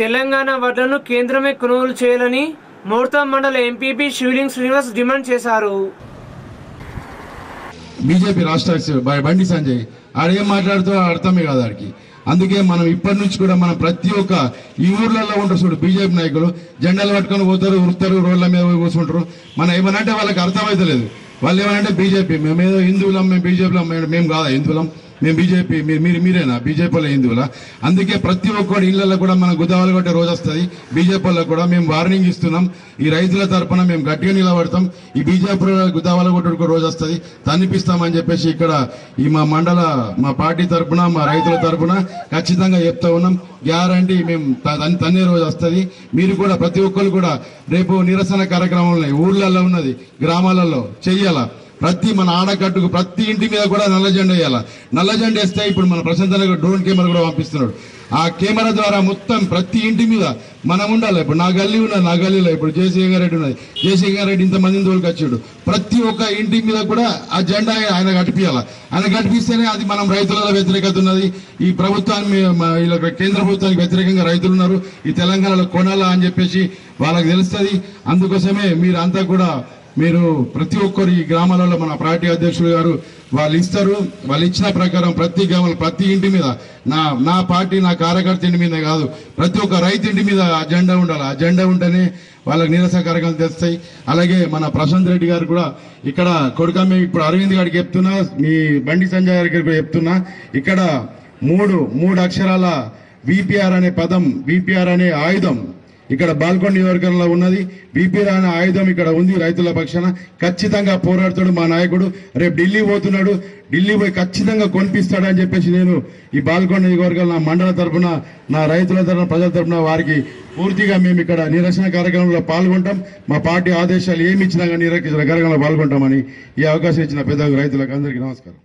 తెలంగాణ వడ్లను కేంద్రమే కొనుగోలు చేయాలని మోర్తా మండల ఎంపీపీ శివలింగ్ శ్రీనివాస్ డిమాండ్ చేశారు. బీజేపీ రాష్ట్ర బండి సంజయ్ ఆడేం మాట్లాడుతూ అర్థమే కాదు ఆడికి. అందుకే మనం ఇప్పటి నుంచి కూడా మనం ప్రతి ఒక్క ఈ ఊర్లలో ఉంటారు చూడు బీజేపీ నాయకులు జెండాలు పట్టుకొని పోతారు ఉరుతారు రోడ్ల మీద కూర్చుంటారు. మనం ఏమనంటే వాళ్ళకి అర్థమైతలేదు. వాళ్ళు ఏమనంటే బీజేపీ మేమేదో హిందువులం మేము బీజేపీలో మేము కాదా హిందువులం? మేము బీజేపీ మీరు మీరు మీరేనా? బీజేపీలో హిందువులా? అందుకే ప్రతి ఒక్కటి ఇళ్ళలో కూడా మన గుదావలు కొట్టే రోజు వస్తుంది. బీజేపీలో కూడా మేము వార్నింగ్ ఇస్తున్నాం. ఈ రైతుల తరపున మేము గట్టిగా నిలబడతాం. ఈ బీజేపీ గుదావల కొట్టుకు రోజు వస్తుంది. తనిపిస్తామని చెప్పేసి ఇక్కడ ఈ మా మండల మా పార్టీ తరపున మా రైతుల తరపున ఖచ్చితంగా చెప్తా ఉన్నాం. గ్యారంటీ మేము తన్నే రోజు వస్తుంది. మీరు కూడా ప్రతి ఒక్కరు కూడా రేపు నిరసన కార్యక్రమంలో ఊర్లలో ఉన్నది గ్రామాలలో చెయ్యాలా? ప్రతి మన ఆడకట్టుకు ప్రతి ఇంటి మీద కూడా నల్ల జెండా వేయాల? నల్ల జెండా వేస్తే ఇప్పుడు మన ప్రశాంత్ డ్రోన్ కెమెరా కూడా పంపిస్తున్నాడు. ఆ కెమెరా ద్వారా మొత్తం ప్రతి ఇంటి మీద మనం ఉండాలి? ఇప్పుడు నా గల్లీ ఉన్నది నా గల్లీలో. ఇప్పుడు జయశేఖర్ రెడ్డి ఉన్నది. జయశేఖర్ రెడ్డి ఇంతమందిని తోలుకొచ్చాడు ప్రతి ఒక్క ఇంటి మీద కూడా ఆ జెండా ఆయన కట్టిపియాల ఆయన కట్టిపిస్తేనే అది మనం రైతుల వ్యతిరేకత ఉన్నది. ఈ ప్రభుత్వాన్ని వీళ్ళ కేంద్ర ప్రభుత్వానికి వ్యతిరేకంగా రైతులు ఉన్నారు. ఈ తెలంగాణలో కొనాలా అని చెప్పేసి వాళ్ళకి తెలుస్తుంది. అందుకోసమే మీరు అంతా కూడా మీరు ప్రతి ఒక్కరు ఈ గ్రామాలలో మన పార్టీ అధ్యక్షులు గారు వాళ్ళు ఇస్తారు. వాళ్ళు ఇచ్చిన ప్రకారం ప్రతి గ్రామంలో ప్రతి ఇంటి మీద నా నా పార్టీ నా కార్యకర్త ఇంటి మీద కాదు ప్రతి ఒక్క రైతు ఇంటి మీద ఆ జెండా ఉండాలి. ఆ జెండా ఉంటేనే వాళ్ళకి నీరస కార్యక్రమాలు తెస్తాయి. అలాగే మన ప్రశాంత్ రెడ్డి గారు కూడా ఇక్కడ కొడుకమ్మ ఇప్పుడు అరవింద్ గారికి చెప్తున్నా మీ బండి సంజయ్ గారికి కూడా చెప్తున్నా ఇక్కడ మూడు మూడు అక్షరాల విపిఆర్ అనే పదం విపిఆర్ అనే ఆయుధం ఇక్కడ బాల్కొండ నియోజకవర్గంలో ఉన్నది. బీపీ రాణ ఆయుధం ఇక్కడ ఉంది రైతుల పక్షాన. ఖచ్చితంగా పోరాడుతాడు మా నాయకుడు. రేపు ఢిల్లీ పోతున్నాడు. ఢిల్లీ పోయి ఖచ్చితంగా కొనిపిస్తాడని చెప్పేసి నేను ఈ బాల్కొండ నియోజకవర్గం నా మండల తరపున నా రైతుల తరపున ప్రజల తరపున వారికి పూర్తిగా మేము ఇక్కడ నిరసన కార్యక్రమంలో పాల్గొంటాం. మా పార్టీ ఆదేశాలు ఏమి ఇచ్చినా కానీ నిరసన కార్యక్రమంలో పాల్గొంటామని ఈ అవకాశం ఇచ్చిన పెద్ద రైతులకు అందరికీ నమస్కారం.